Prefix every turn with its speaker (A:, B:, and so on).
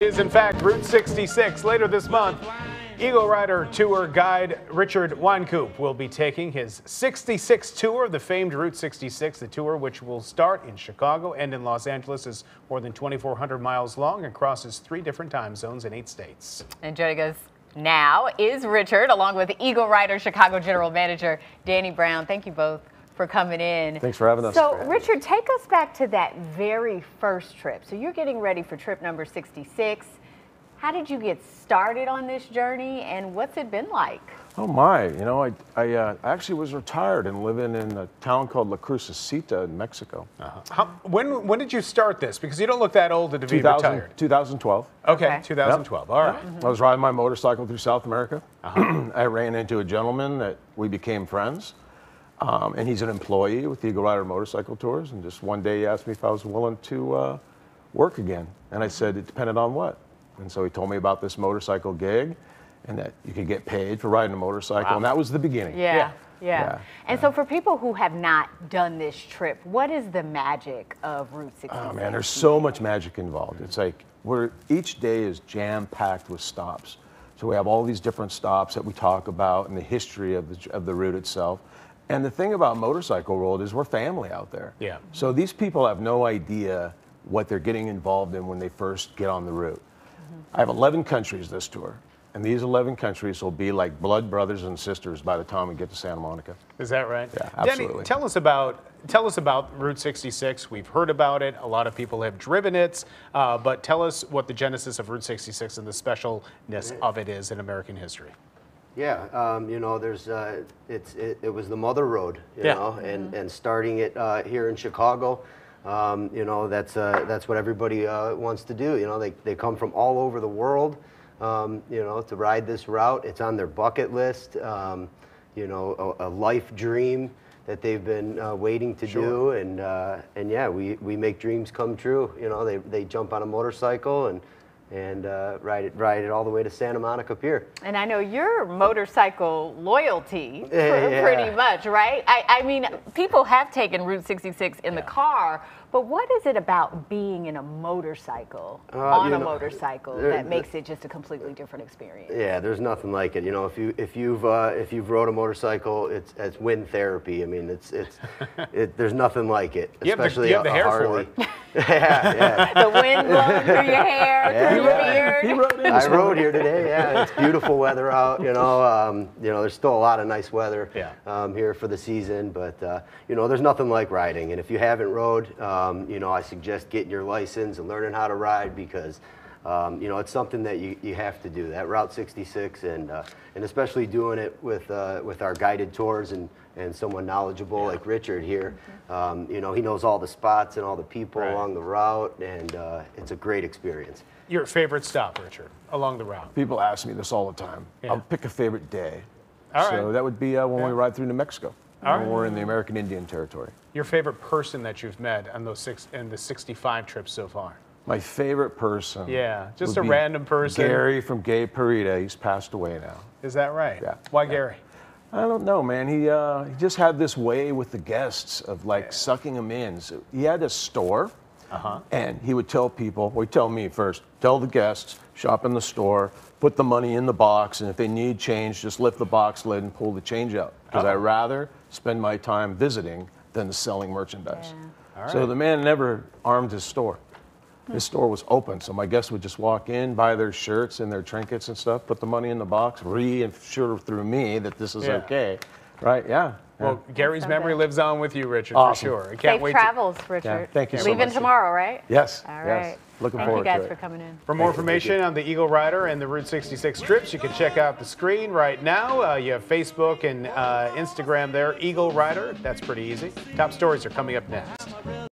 A: is in fact Route 66. Later this month, EagleRider tour guide Richard Wynkoop will be taking his 66 tour of the famed Route 66. The tour, which will start in Chicago and in Los Angeles, is more than 2,400 miles long and crosses three different time zones in eight states.
B: And joining us now is Richard, along with EagleRider Chicago General Manager Danny Brown. Thank you both for coming in.
C: Thanks for having us.
B: So, Richard, take us back to that very first trip. So, you're getting ready for trip number 66. How did you get started on this journey, and what's it been like?
C: Oh my! You know, I I uh, actually was retired and living in a town called La Crucecita in Mexico.
A: Uh-huh. How, when when did you start this? Because you don't look that old to be
C: 2000,
A: retired.
C: 2012.
A: Okay,
B: Okay.
A: 2012. All right.
C: I was riding my motorcycle through South America. I ran into a gentleman that we became friends. Um, and he's an employee with EagleRider Motorcycle Tours. And just one day he asked me if I was willing to uh, work again. And I said it depended on what. And so he told me about this motorcycle gig and that you could get paid for riding a motorcycle. And that was the beginning.
B: Yeah.
A: Yeah.
B: Yeah.
C: Yeah,
B: And so, for people who have not done this trip, what is the magic of Route 66?
C: Oh man, there's so much magic involved. It's like we're each day is jam packed with stops. So we have all these different stops that we talk about and the history of the of the route itself. And the thing about motorcycle world is we're family out there.
A: Yeah.
C: So these people have no idea what they're getting involved in when they first get on the route. I have 11 countries this tour. And these 11 countries will be like blood brothers and sisters by the time we get to Santa Monica.
A: Is that right?
C: Yeah,
A: Danny,
C: absolutely.
A: tell us about tell us about Route 66. We've heard about it. A lot of people have driven it, uh, but tell us what the genesis of Route 66 and the specialness of it is in American history.
D: Yeah, um, you know, there's uh, it's it, it was the mother road, you
A: Yeah.
D: know, and and starting it uh, here in Chicago, um, you know, that's uh, that's what everybody uh, wants to do. You know, they they come from all over the world, um, you know, to ride this route. It's on their bucket list, um, you know, a, a life dream that they've been uh, waiting to do, and uh, and yeah, we we make dreams come true. You know, they they jump on a motorcycle and. And uh, ride it, ride it all the way to Santa Monica Pier.
B: And I know your motorcycle loyalty,
D: Yeah.
B: pretty much, right? I, I mean, people have taken Route 66 in the car, but what is it about being in a motorcycle,
D: Uh,
B: on a
D: know,
B: motorcycle,
D: there-
B: that makes it just a completely different experience?
D: Yeah, there's nothing like it. You know, if you if you've uh, if you've rode a motorcycle, it's it's wind therapy. I mean, it's it's it, there's nothing like it.
A: You have the-
D: Especially
A: you have
D: a,
A: the
D: a
A: hair for
D: Harley. yeah, yeah.
B: The wind blowing through your hair, through your beard.
C: He rode in
D: I rode here today. Yeah, it's beautiful weather out. You know, um, you know, there's still a lot of nice weather
A: Yeah.
D: um, here for the season. But uh, you know, there's nothing like riding. And if you haven't rode, um, you know, I suggest getting your license and learning how to ride because. Um, you know, it's something that you, you have to do. That Route 66, and uh, and especially doing it with uh, with our guided tours and, and someone knowledgeable like Richard here. Um, you know, he knows all the spots and all the people
A: Right.
D: along the route, and uh, it's a great experience.
A: Your favorite stop, Richard, along the route?
C: People ask me this all the time.
A: Yeah.
C: I'll pick a favorite day.
A: All
C: so
A: right.
C: that would be uh, when
A: Yeah.
C: we ride through New Mexico.
A: All right.
C: we're in the American Indian Territory.
A: Your favorite person that you've met on those six in the 65 trips so far?
C: My favorite person.
A: Yeah, just a random person.
C: Gary from Gay Parita. He's passed away now.
A: Is that right?
C: Yeah.
A: Why
C: Yeah.
A: Gary?
C: I don't know, man. He uh, he just had this way with the guests of like sucking them in. So he had a store,
A: Uh-huh.
C: and he would tell people. Well, he'd tell me first. Tell the guests shop in the store, put the money in the box, and if they need change, just lift the box lid and pull the change out. Because I
A: Uh-oh.
C: rather spend my time visiting than selling merchandise.
A: All
C: So the man never armed his store. His store was open, so my guests would just walk in, buy their shirts and their trinkets and stuff, put the money in the box, reassure through me that this is
A: Yeah.
C: okay, right? Yeah.
A: Well, Gary's
B: so
A: memory
B: good.
A: lives on with you, Richard,
C: Awesome.
A: for sure. I can't
B: Safe
A: wait. to-
B: travels, Richard.
C: thank you so
B: Leaving
C: much.
B: tomorrow, right?
C: yes.
B: All
C: yes.
B: right.
C: Looking
B: Thank
C: forward
B: you guys for coming in.
A: For more
D: Thank you,
A: information on the EagleRider and the Route 66 trips, you can check out the screen right now. Uh, you have Facebook and uh, Instagram there, EagleRider. That's pretty easy. Top stories are coming up next.